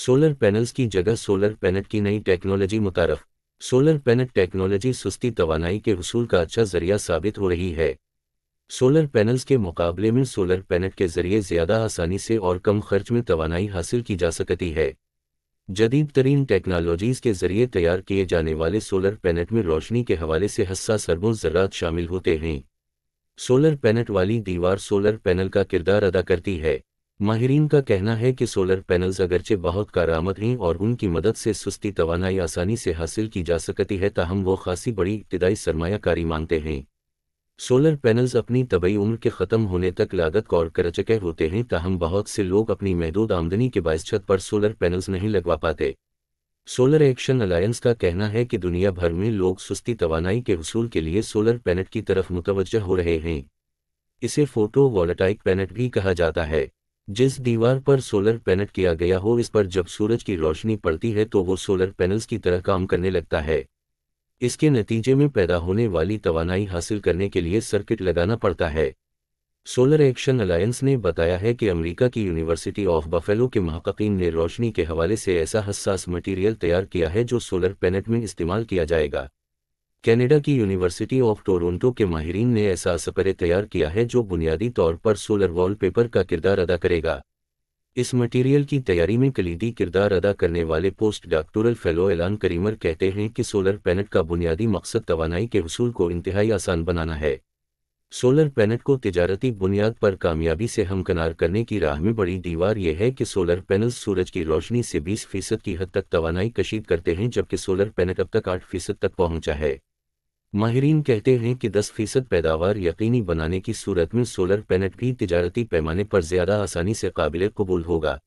Solar panels की जगह solar panel की नई टेक्नोलॉजी मुतारफ। सोलर पैनल टेक्नोलॉजी सुस्ती तवानाई के हसूल का अच्छा ज़रिया साबित हो रही है। सोलर पैनल्स के मुकाबले में सोलर पैनल के ज़रिए ज़्यादा आसानी से और कम खर्च में तोानाई हासिल की जा सकती है। जदीद तरीन टेक्नोलॉजीज़ के ज़रिए तैयार किए जाने वाले सोलर पैनल में रोशनी के हवाले से हस्सा अरबों ज़रात शामिल होते हैं। सोलर पैनल वाली दीवार सोलर पैनल का किरदार अदा करती है। माहरीन का कहना है कि सोलर पैनल्स अगरचे बहुत कारामद हैं और उनकी मदद से सुस्ती तोानाई आसानी से हासिल की जा सकती है, ताहम वो खासी बड़ी इब्तदाई सरमाकारी मांगते हैं। सोलर पैनल्स अपनी तबई उम्र के ख़त्म होने तक लागत और कर चुके होते हैं, ताहम बहुत से लोग अपनी महदूद आमदनी के बायस छत पर सोलर पैनल्स नहीं लगवा पाते। सोलर एक्शन अलायंस का कहना है कि दुनिया भर में लोग सुस्ती तोानाई के हसूल के लिए सोलर पैनल की तरफ़ मुतवजह हो रहे हैं। इसे फ़ोटो वॉलेटाइक पैनल भी कहा जाता है। जिस दीवार पर सोलर पैनल किया गया हो, इस पर जब सूरज की रोशनी पड़ती है तो वो सोलर पैनल्स की तरह काम करने लगता है। इसके नतीजे में पैदा होने वाली तवानाई हासिल करने के लिए सर्किट लगाना पड़ता है। सोलर एक्शन अलायंस ने बताया है कि अमेरिका की यूनिवर्सिटी ऑफ़ बफेलो के महकीन ने रोशनी के हवाले से ऐसा हसास मटीरियल तैयार किया है, जो सोलर पैनल में इस्तेमाल किया जाएगा। कनाडा की यूनिवर्सिटी ऑफ़ टोरंटो के माहरीन ने ऐसा स्प्रे तैयार किया है जो बुनियादी तौर पर सोलर वॉलपेपर का किरदार अदा करेगा। इस मटेरियल की तैयारी में कलीदी किरदार अदा करने वाले पोस्ट डॉक्टोरल फेलो एलान करीमर कहते हैं कि सोलर पैनल का बुनियादी मकसद तोानाई के हसूल को इंतहाई आसान बनाना है। सोलर पैनल को तजारती बुनियाद पर कामयाबी से हमकनार करने की राह में बड़ी दीवार यह है कि सोलर पैनल सूरज की रोशनी से 20 फ़ीसद की हद तक तोानाई कशीद करते हैं जबकि सोलर पैनल अब तक 8 फ़ीसद तक पहुँचा है। माहरीन कहते हैं कि 10 फ़ीसद पैदावार यकीनी बनाने की सूरत में सोलर पैनल भी तजारती पैमाने पर ज़्यादा आसानी से काबिल कबूल होगा।